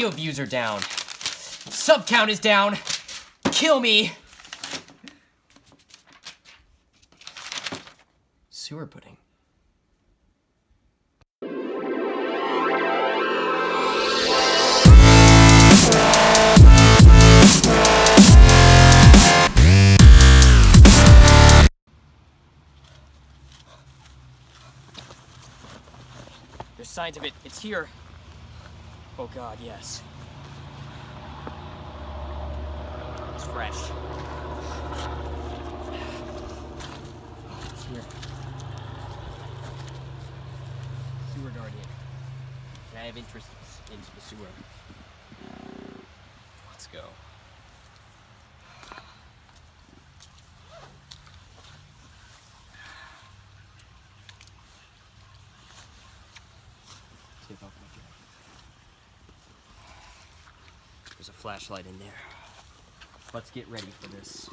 Video views are down. Sub count is down. Kill me. Sewer pudding. There's signs of it. It's here. Oh god, yes. It's fresh. Here. Sewer guardian. And I have interest into the sewer. Let's go. See if I can get it. There's a flashlight in there. Let's get ready for this.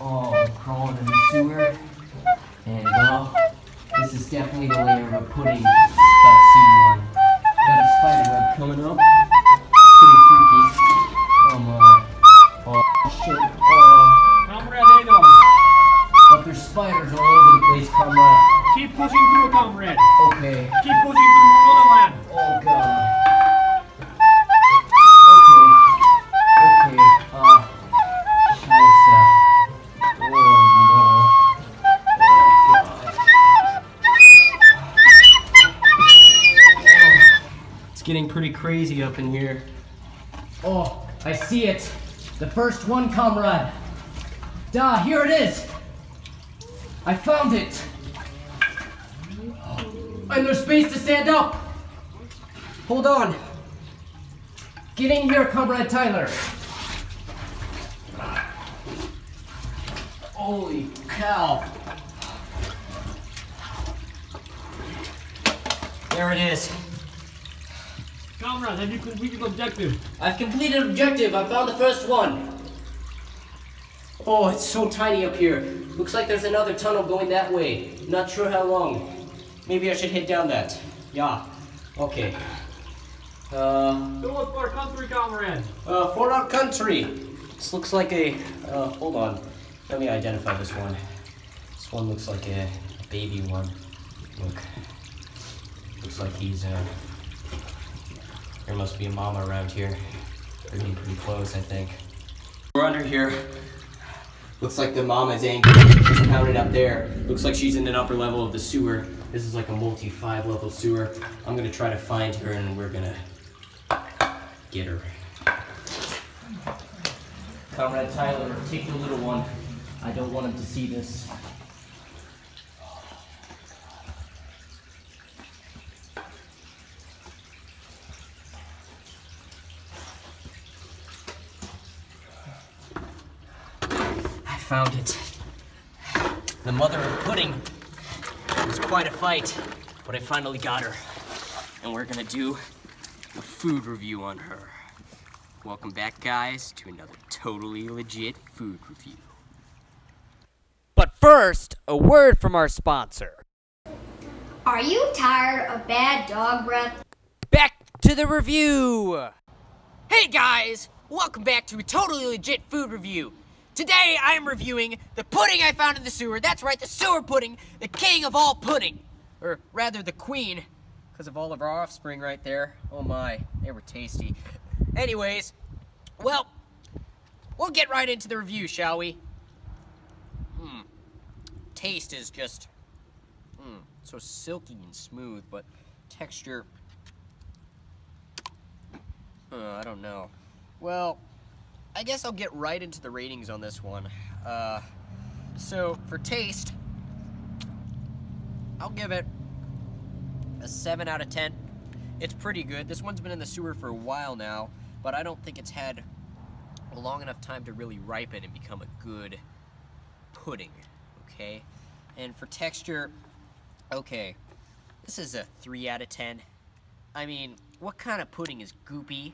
Oh, I'm crawling in the sewer. And well, this is definitely the layer of a pudding if I've seen one. Got a spider web coming up. Pretty freaky. Oh my. Oh shit. Oh. Comrade, hang on. But there's spiders all over the place, comrade. Keep pushing through, comrade. Okay. Keep pushing through motherland. Oh god. Okay. Okay. Uh. Oh no. Oh god. It's getting pretty crazy up in here. Oh, I see it. The first one, comrade. Da, here it is. I found it. And there's space to stand up. Hold on. Get in here, Comrade Tyler. Holy cow. There it is. Comrade, have you completed objective? I've completed objective. I found the first one. Oh, it's so tiny up here. Looks like there's another tunnel going that way. Not sure how long. Maybe I should head down that. Yeah. Okay. Uh, Do it for country, comrade. uh, for our country. This looks like a. Uh, hold on. Let me identify this one. This one looks like a, a baby one. Look. Looks like he's. Uh, there must be a mama around here. They're getting pretty close, I think. We're under here. Looks like the mama's angry. She's pounded up there. Looks like she's in an upper level of the sewer. This is like a multi five level sewer. I'm gonna try to find her and we're gonna get her. Comrade Tyler, take the little one. I don't want him to see this. Found it. The mother of pudding. It was quite a fight, but I finally got her. And we're gonna do a food review on her. Welcome back, guys, to another totally legit food review. But first, a word from our sponsor. Are you tired of bad dog breath? Back to the review! Hey guys! Welcome back to a totally legit food review. Today I am reviewing the pudding I found in the sewer. That's right, the sewer pudding, the king of all pudding. Or rather, the queen, because of all of our offspring right there. Oh my, they were tasty. Anyways, well, we'll get right into the review, shall we? Hmm. Taste is just, hmm, so silky and smooth, but texture, uh, I don't know. Well, I guess I'll get right into the ratings on this one. Uh, so for taste, I'll give it a 7 out of 10. It's pretty good. This one's been in the sewer for a while now, but I don't think it's had a long enough time to really ripen and become a good pudding, okay? And for texture, okay, this is a 3 out of 10. I mean, what kind of pudding is goopy,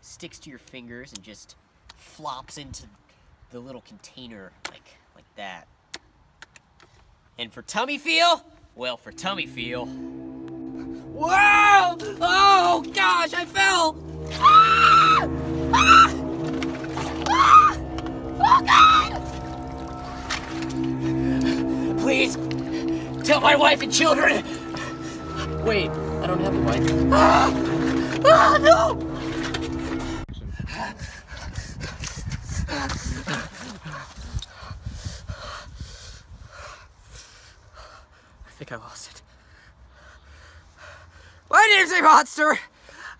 sticks to your fingers, and just flops into the little container like like that? And for tummy feel? Well, for tummy feel. Whoa! Oh gosh, I fell! Ah! Ah! Ah! Oh God! Please, tell my wife and children. Wait, I don't have a wife. Ah! Ah, no! Think I lost it. My name's Amodster.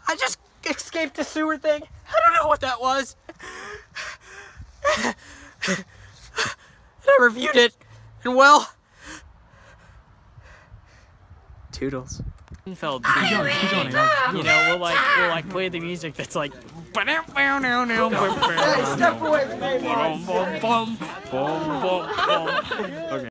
I just escaped the sewer thing. I don't know what that was. And I reviewed it, and well, toodles. Felt Keep going, you know, we'll like we'll like play the music that's like Step away from me. Okay.